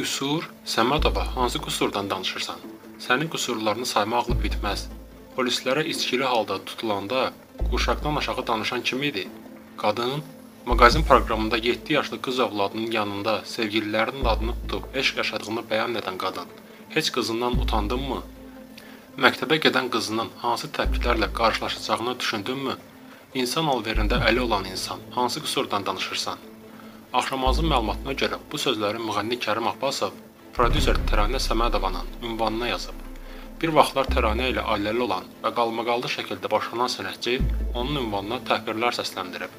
Qüsur? Səmədova, hansı qüsurdan danışırsan? Sənin qüsurlarını saymaqla bitməz. Polislərə içkili halda tutulanda quşaqdan aşağı danışan kim idi? Qadın mağazin proqramında 7 yaşlı qız övladının yanında sevgililərinin adını tutub eşq yaşadığını bəyan edən qadın. Heç qızından utandınmı? Məktəbə gedən qızının hansı təpkilərlə qarşılaşacağını düşündünmü? İnsan alverində əli olan insan hansı qüsurdan danışırsan? Axşamazın məlumatına görə bu sözləri müğənni Kərim Abbasov prodüser Təranə Səmədovanın ünvanına yazıb. Bir vaxtlar Təranə ilə ailəli olan və qalmaqallı şəkildə boşanan sənətçi onun ünvanına təhqirlər səsləndirib.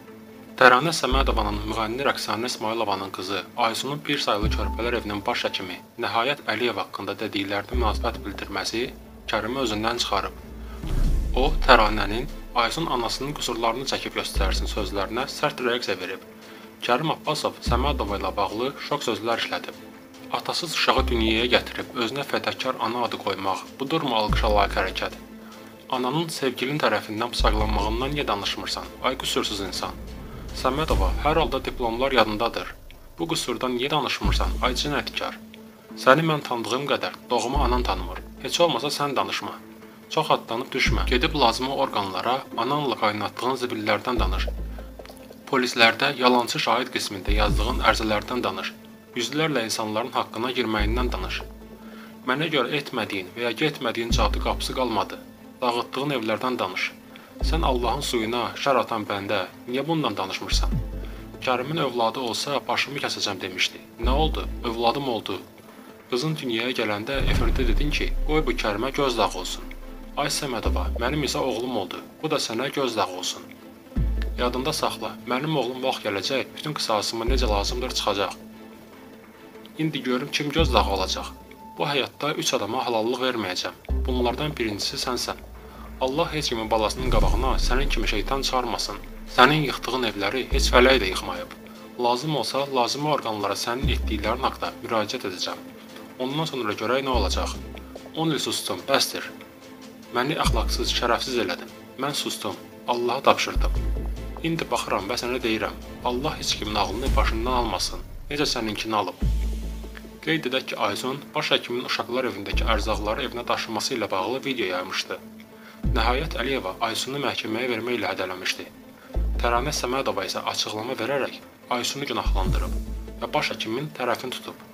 Təranə Səmədovanın müğənni Rəqsanə İsmailovanın qızı Aysunun bir saylı körpələr evinin baş həkimi Nəhayət Əliyev haqqında dediklərinə münasibət bildirməsi Kərimi özündən çıxarıb. O, Təranənin Aysun anasının qüsurlarını çəkib göstərsin sözlərinə sərt reaksiya verib. Kərim Abbasov Səmədova ilə bağlı şok sözlər işlədib. Atasız uşağı dünyaya gətirib özünə fədakar ana adı qoymaq budurmu alqışa layiq hərəkət? Ananın sevgilin tərəfindən bıçaqlanmağından niyə danışmırsan? Ay qüsursuz insan. Səmədova, hər halda diplomlar yadındadır. Bu qüsurdan niyə danışmırsan? Ay cinayətkar. Səni mən tanıdığım qədər doğma anan tanımır. Heç olmasa sən danışma. Çox adlanıb düşmə. Gedib lazımi orqanlara ananla qaynatdığın zibillərdən danış. Polislərdə yalançı şahid qismində yazdığın ərizələrdən danış. Yüzlərlə insanların haqqına girməyindən danış. Mənə görə etmədiyin və ya getmədiyin cadı qapısı qalmadı. Dağıtdığın evlərdən danış. Sən Allahın suyuna şər atan bəndə, niyə bundan danışmırsan? Kərimin övladı olsa başımı kəsəcəm demişdi. Nə oldu? Övladım oldu. Qızın dünyaya gələndə efirdə dedin ki, qoy bu Kərimə göz dağı olsun. Ay Səmədova, mənim isə oğlum oldu. Bu da sənə göz dağı olsun. Yadında saxla, mənim oğlum vaxt gələcək, bütün qisasımı necə lazımdır çıxacaq. İndi görüm kim göz dağı olacaq. Bu həyatda 3 adama halallıq verməyəcəm. Bunlardan birincisi sənsən. Allah heç kimin balasının qabağına sənin kimi şeytan çıxarmasın. Sənin yıxdığın evləri heç fələk də yıxmayıb. Lazım olsa, lazımi orqanlara sənin etdiklərin haqqında müraciət edəcəm. Ondan sonra görək nə olacaq. 10 il sustum, bəsdir. Məni əxlaqsız, şərəfsiz elədin. Mən sustum. Allaha tapşırdım. İndi baxıram və sənə deyirəm, Allah heç kimin ağlını başından almasın. Necə səninkini alıb? Qeyd edək ki, Aysun baş həkimin uşaqlar evindəki ərzaqları evinə daşıması ilə bağlı video yaymışdı. Nəhayət Əliyeva Aysunu məhkəməyə vermək ilə hədələmişdi. Təranə Səmədova isə açıqlama verərək Aysunu günahlandırıb və baş həkimin tərəfini tutub.